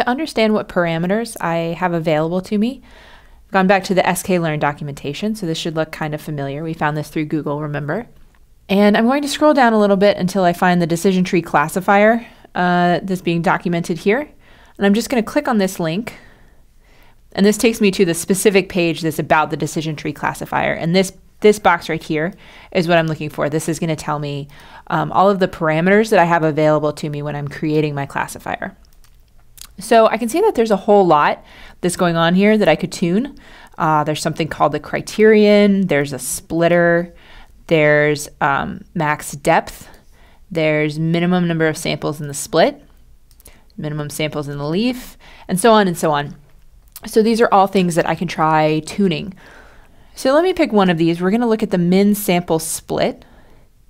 to understand what parameters I have available to me, I've gone back to the sklearn documentation, so this should look kind of familiar. We found this through Google, remember? And I'm going to scroll down a little bit until I find the decision tree classifier uh, that's being documented here. And I'm just going to click on this link. And this takes me to the specific page that's about the decision tree classifier. And this this box right here is what I'm looking for. This is going to tell me um, all of the parameters that I have available to me when I'm creating my classifier. So I can see that there's a whole lot that's going on here that I could tune. Uh, there's something called the criterion, there's a splitter, there's um, max depth, there's minimum number of samples in the split, minimum samples in the leaf, and so on and so on. So these are all things that I can try tuning. So let me pick one of these. We're going to look at the min sample split.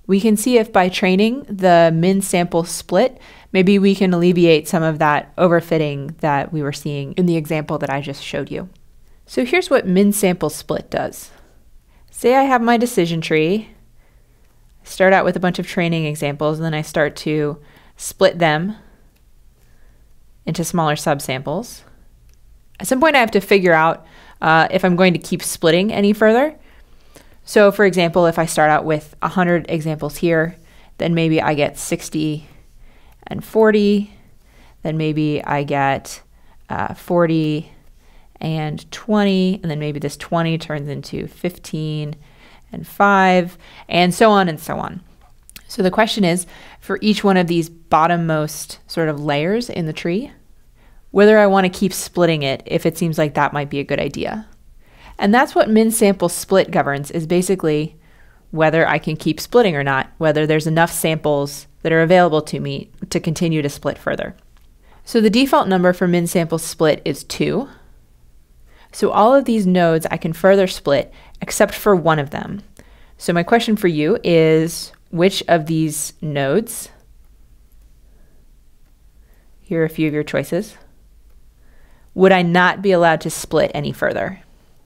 We can see if by training the min sample split, maybe we can alleviate some of that overfitting that we were seeing in the example that I just showed you. So here's what min sample split does. Say I have my decision tree. Start out with a bunch of training examples and then I start to split them into smaller subsamples. At some point I have to figure out uh, if I'm going to keep splitting any further. So for example, if I start out with 100 examples here, then maybe I get 60 and 40, then maybe I get uh, 40 and 20, and then maybe this 20 turns into 15 and 5, and so on and so on. So the question is, for each one of these bottommost sort of layers in the tree, whether I want to keep splitting it if it seems like that might be a good idea. And that's what min sample split governs is basically whether I can keep splitting or not, whether there's enough samples that are available to me to continue to split further. So the default number for min sample split is 2. So all of these nodes I can further split except for one of them. So my question for you is which of these nodes, here are a few of your choices, would I not be allowed to split any further?